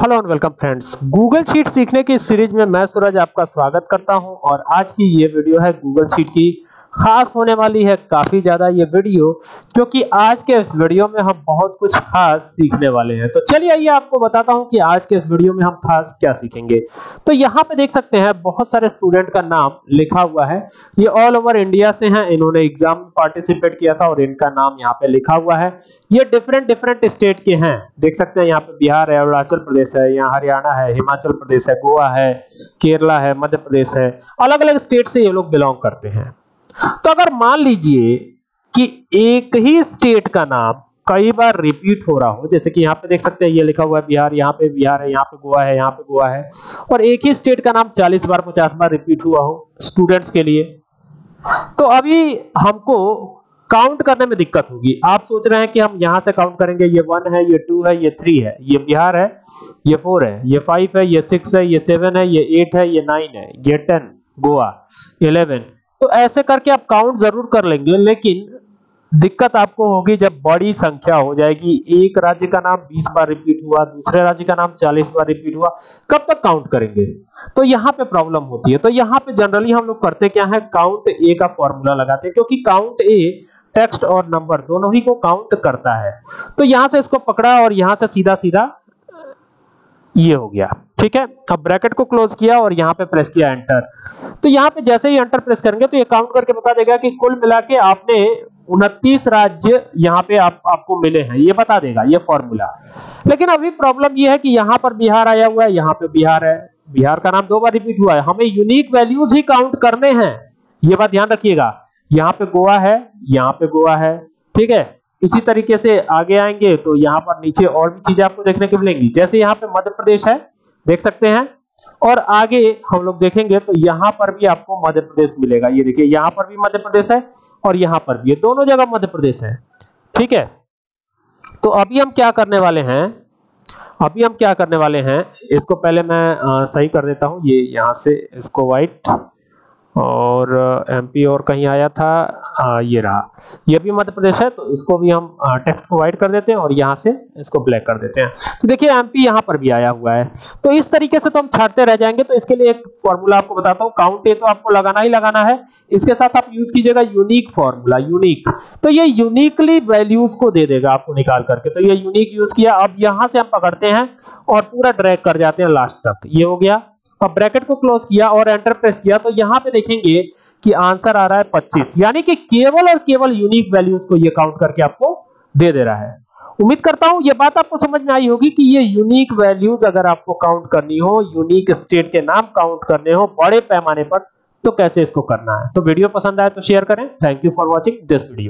Hello and welcome friends. Google sheet सीखने की series में मैं सूरज आपका स्वागत करता हूँ और आज की ये वीडियो है गूगल शीट की। खास होने वाली है काफ़ी ज़्यादा ये वीडियो, क्योंकि आज के इस वीडियो में हम बहुत कुछ खास सीखने वाले हैं। तो चलिए आइए आपको बताता हूँ कि आज के इस वीडियो में हम खास क्या सीखेंगे। तो यहाँ पे देख सकते हैं, बहुत सारे स्टूडेंट का नाम लिखा हुआ है। ये ऑल ओवर इंडिया से हैं, इन्होंने एग्ज़ाम पार्टिसिपेट किया था और इनका नाम यहाँ पे लिखा हुआ है। ये डिफरेंट डिफरेंट स्टेट के हैं। देख सकते हैं, यहाँ पे बिहार है, अरुणाचल प्रदेश है, यहाँ हरियाणा है, हिमाचल प्रदेश है, गोवा है, केरला है, मध्य प्रदेश है। अलग अलग स्टेट से ये लोग बिलोंग करते हैं। तो अगर मान लीजिए कि एक ही स्टेट का नाम कई बार रिपीट हो रहा हो जैसे कि यहाँ पे देख सकते हैं ये लिखा हुआ है बिहार यहाँ पे बिहार है यहाँ पे गोवा है यहाँ पे गोवा है और एक ही स्टेट का नाम 40 बार 50 बार रिपीट हुआ हो स्टूडेंट्स के लिए तो अभी हमको काउंट करने में दिक्कत होगी आप सोच रहे हैं कि हम यहाँ से काउंट करेंगे ये वन है ये टू है ये थ्री है ये बिहार है ये फोर है ये फाइव है ये सिक्स है ये सेवन है ये एट है ये नाइन है ये टेन गोवा इलेवन तो ऐसे करके आप काउंट ज़रूर कर लेंगे, लेकिन दिक्कत आपको होगी जब बड़ी संख्या हो जाएगी। एक राज्य का नाम 20 बार रिपीट हुआ, दूसरे राज्य का नाम 40 बार रिपीट हुआ, कब तक काउंट करेंगे? तो यहाँ पे प्रॉब्लम होती है। तो यहाँ पे जनरली हम लोग करते क्या है? काउंट ए का फॉर्मूला लगाते हैं, क्योंकि काउंट ए टेक्स्ट और नंबर दोनों ही को काउंट करता है। तो यहाँ से इसको पकड़ा और यहाँ से सीधा सीधा ये हो गया। ठीक है? अब ब्रैकेट को क्लोज किया और यहाँ पे प्रेस किया एंटर तो यहाँ पे जैसे ही एंटर प्रेस करेंगे तो ये काउंट करके बता देगा कि कुल मिला के आपने 29 राज्य यहाँ पे आप, आपको मिले हैं। ये बता देगा ये फॉर्मूला लेकिन अभी प्रॉब्लम ये है कि यहाँ पर बिहार आया हुआ है यहाँ पे बिहार है। बिहार का नाम दो बार रिपीट हुआ है। हमें यूनिक वैल्यूज़ ही काउंट करने हैं। ये बात ध्यान रखिएगा। यहाँ पे गोवा है यहाँ पे गोवा है। ठीक है? इसी तरीके से आगे आएँगे तो यहाँ पर नीचे और भी चीज़ें आपको देखने को मिलेंगी। जैसे यहाँ पे मध्य प्रदेश है देख सकते हैं। और आगे हम लोग देखेंगे तो यहाँ पर भी आपको मध्य प्रदेश मिलेगा। ये देखिए यहाँ पर भी मध्य प्रदेश है और यहाँ पर भी। दोनों जगह मध्य प्रदेश है। ठीक है? तो अभी हम क्या करने वाले हैं? अभी हम क्या करने वाले हैं? इसको पहले मैं आ, सही कर देता हूँ। ये यहाँ से इसको व्हाइट और एमपी और कहीं आया था आ, ये रहा। ये भी मध्य प्रदेश है तो इसको भी हम टेक्स्ट को व्हाइट कर देते हैं और यहाँ से इसको ब्लैक कर देते हैं। तो देखिए एमपी यहाँ पर भी आया हुआ है। तो इस तरीके से तो हम छाटते रह जाएँगे तो इसके लिए एक फॉर्मूला आपको बताता हूँ। काउंट ए तो आपको लगाना ही लगाना है। इसके साथ आप यूज़ कीजिएगा यूनिक फॉर्मूला यूनिक तो ये यूनिकली वैल्यूज़ को दे देगा आपको निकाल करके। तो ये यूनिक यूज़ किया। अब यहाँ से हम पकड़ते हैं और पूरा ड्रैग कर जाते हैं लास्ट तक। ये हो गया। अब ब्रैकेट को क्लोज किया और एंटर प्रेस किया तो यहाँ पे देखेंगे कि आंसर आ रहा है 25 यानी कि केवल और केवल यूनिक वैल्यूज़ को ये काउंट करके आपको दे दे रहा है। उम्मीद करता हूँ ये बात आपको समझ में आई होगी कि ये यूनिक वैल्यूज़ अगर आपको काउंट करनी हो यूनिक स्टेट के नाम काउंट करने हो, बड़े पैमाने पर तो कैसे इसको करना है? तो वीडियो पसंद आए तो शेयर करें। Thank you for watching this video